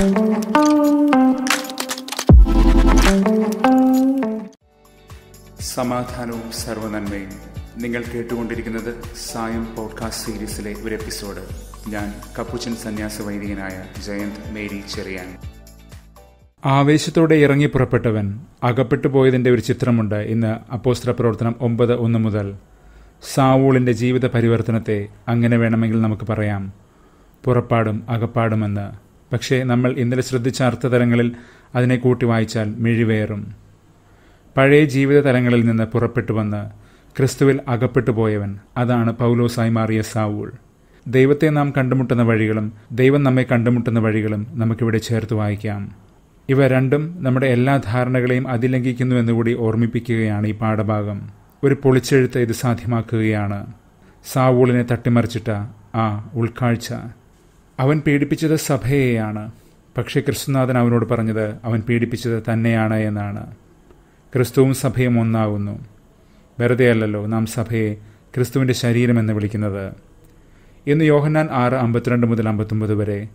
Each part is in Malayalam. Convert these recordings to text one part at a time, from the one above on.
സമാധാനവും സർവനന്മയും. നിങ്ങൾ കേട്ടുകൊണ്ടിരിക്കുന്നത് സായം പോഡ്കാസ്റ്റ് സീരീസിലെ ഒരു എപ്പിസോഡ്. ഞാൻ കപ്പുച്ചൻ സന്യാസ വൈദികനായ ജയന്ത് മേരി ചെറിയാൻ ആവേശത്തോടെ ഇറങ്ങി പുറപ്പെട്ടവൻ അകപ്പെട്ടു പോയതിന്റെ ഒരു ചിത്രമുണ്ട് ഇന്ന് അപ്പോസ്ത്ര പ്രവർത്തനം ഒമ്പത് ഒന്ന് മുതൽ. സാവൂളിന്റെ ജീവിത പരിവർത്തനത്തെ അങ്ങനെ വേണമെങ്കിൽ നമുക്ക് പറയാം. പുറപ്പാടും അകപ്പാടുമെന്ന് പക്ഷേ നമ്മൾ ഇന്നലെ ശ്രദ്ധിച്ച അർത്ഥതലങ്ങളിൽ അതിനെ കൂട്ടി വായിച്ചാൽ മിഴിവേറും. പഴയ ജീവിത തലങ്ങളിൽ നിന്ന് പുറപ്പെട്ടു വന്ന് ക്രിസ്തുവിൽ അകപ്പെട്ടു പോയവൻ അതാണ് പൗലോസായി മാറിയ സാവൂൾ. ദൈവത്തെ നാം കണ്ടുമുട്ടുന്ന വഴികളും ദൈവം നമ്മെ കണ്ടുമുട്ടുന്ന വഴികളും നമുക്കിവിടെ ചേർത്ത് വായിക്കാം. ഇവ രണ്ടും നമ്മുടെ എല്ലാ ധാരണകളെയും അതിലംഘിക്കുന്നു എന്നുകൂടി ഓർമ്മിപ്പിക്കുകയാണ് ഈ പാഠഭാഗം. ഒരു പൊളിച്ചെഴുത്ത് ഇത് സാധ്യമാക്കുകയാണ്. സാവൂളിനെ തട്ടിമറിച്ചിട്ട ആ ഉൾക്കാഴ്ച. അവൻ പീഡിപ്പിച്ചത് സഭയെയാണ്. പക്ഷേ ക്രിസ്തുനാഥൻ അവനോട് പറഞ്ഞത് അവൻ പീഡിപ്പിച്ചത് തന്നെയാണ് എന്നാണ്. ക്രിസ്തുവും സഭയും ഒന്നാകുന്നു. വെറുതെ അല്ലല്ലോ നാം സഭയെ ക്രിസ്തുവിന്റെ ശരീരമെന്ന് വിളിക്കുന്നത്. ഇന്ന് യോഹന്നാൻ ആറ് അമ്പത്തിരണ്ട് മുതൽ അമ്പത്തൊമ്പത് വരെ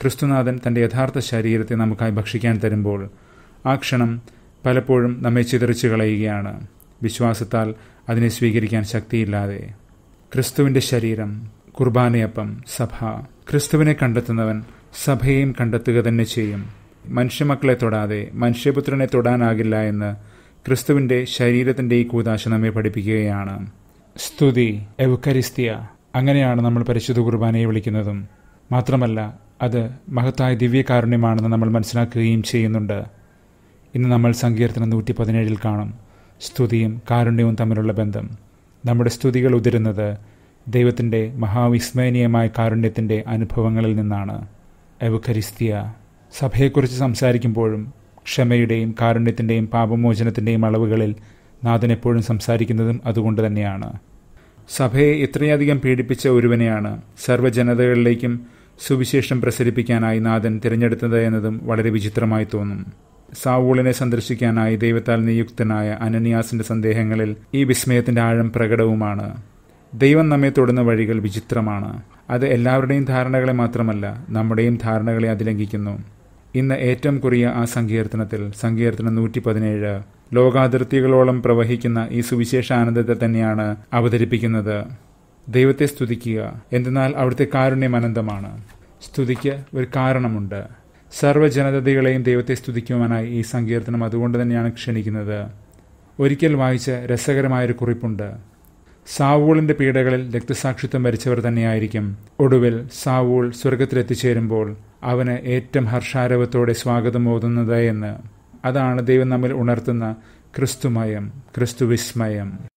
ക്രിസ്തുനാഥൻ തന്റെ യഥാർത്ഥ ശരീരത്തെ നമുക്കായി ഭക്ഷിക്കാൻ തരുമ്പോൾ ആ ക്ഷണം പലപ്പോഴും നമ്മെ ചിതറിച്ചു കളയുകയാണ്. വിശ്വാസത്താൽ അതിനെ സ്വീകരിക്കാൻ ശക്തിയില്ലാതെ. ക്രിസ്തുവിന്റെ ശരീരം കുർബാനയപ്പം സഭ. ക്രിസ്തുവിനെ കണ്ടെത്തുന്നവൻ സഭയെയും കണ്ടെത്തുക തന്നെ ചെയ്യും. മനുഷ്യമക്കളെ തൊടാതെ മനുഷ്യപുത്രനെ തൊടാനാകില്ല എന്ന് ക്രിസ്തുവിന്റെ ശരീരത്തിന്റെ ഈ കൂതാശ നമ്മെ പഠിപ്പിക്കുകയാണ്. സ്തുതി എവുക്കരിസ്തിയ. അങ്ങനെയാണ് നമ്മൾ പരിശുദ്ധ കുർബാനയെ വിളിക്കുന്നതും. മാത്രമല്ല അത് മഹത്തായ ദിവ്യകാരുണ്യമാണെന്ന് നമ്മൾ മനസ്സിലാക്കുകയും ചെയ്യുന്നുണ്ട്. ഇന്ന് നമ്മൾ സങ്കീർത്തനം നൂറ്റി പതിനേഴിൽ കാണും. സ്തുതിയും കാരുണ്യവും തമ്മിലുള്ള ബന്ധം. നമ്മുടെ സ്തുതികൾ ഉതിരുന്നത് ദൈവത്തിന്റെ മഹാവിസ്മയനീയമായ കാരുണ്യത്തിന്റെ അനുഭവങ്ങളിൽ നിന്നാണ്. എവുഖരിസ്തിയ സഭയെക്കുറിച്ച് സംസാരിക്കുമ്പോഴും ക്ഷമയുടെയും കാരുണ്യത്തിന്റെയും പാപമോചനത്തിന്റെയും അളവുകളിൽ നാഥൻ എപ്പോഴും സംസാരിക്കുന്നതും അതുകൊണ്ട് തന്നെയാണ്. സഭയെ ഇത്രയധികം പീഡിപ്പിച്ച ഒരുവനെയാണ് സർവജനതകളിലേക്കും സുവിശേഷം പ്രസരിപ്പിക്കാനായി നാഥൻ തിരഞ്ഞെടുത്തത് എന്നതും വളരെ വിചിത്രമായി തോന്നും. സാവൂളിനെ സന്ദർശിക്കാനായി ദൈവത്താൽ നിയുക്തനായ അനന്യാസിന്റെ സന്ദേഹങ്ങളിൽ ഈ വിസ്മയത്തിന്റെ ആഴം പ്രകടവുമാണ്. ദൈവം നമ്മെ തൊടുന്ന വഴികൾ വിചിത്രമാണ്. അത് എല്ലാവരുടെയും ധാരണകളെ മാത്രമല്ല നമ്മുടെയും ധാരണകളെ അതിലംഘിക്കുന്നു. ഇന്ന് ഏറ്റവും കുറിയ ആ സങ്കീർത്തനത്തിൽ സങ്കീർത്തനം നൂറ്റി പതിനേഴ് ലോകാതിർത്തികളോളം പ്രവഹിക്കുന്ന ഈ സുവിശേഷ ആനന്ദത്തെ തന്നെയാണ് അവതരിപ്പിക്കുന്നത്. ദൈവത്തെ സ്തുതിക്കുക. എന്തെന്നാൽ അവിടുത്തെ കാരുണ്യം അനന്തമാണ്. സ്തുതിക്ക് ഒരു കാരണമുണ്ട്. സർവജനതകളെയും ദൈവത്തെ സ്തുതിക്കുവാനായി ഈ സങ്കീർത്തനം അതുകൊണ്ട് തന്നെയാണ് ക്ഷണിക്കുന്നത്. ഒരിക്കൽ വായിച്ച രസകരമായൊരു കുറിപ്പുണ്ട്. സാവൂളിന്റെ പീഡകളിൽ രക്തസാക്ഷിത്വം വരിച്ചവർ തന്നെയായിരിക്കും. ഒടുവിൽ സാവൂൾ സ്വർഗത്തിലെത്തിച്ചേരുമ്പോൾ അവന് ഏറ്റവും ഹർഷാരവത്തോടെ സ്വാഗതം ഓതുന്നത് എന്ന്. അതാണ് ദൈവം നമ്മിൽ ഉണർത്തുന്ന ക്രിസ്തുമയം ക്രിസ്തുവിസ്മയം.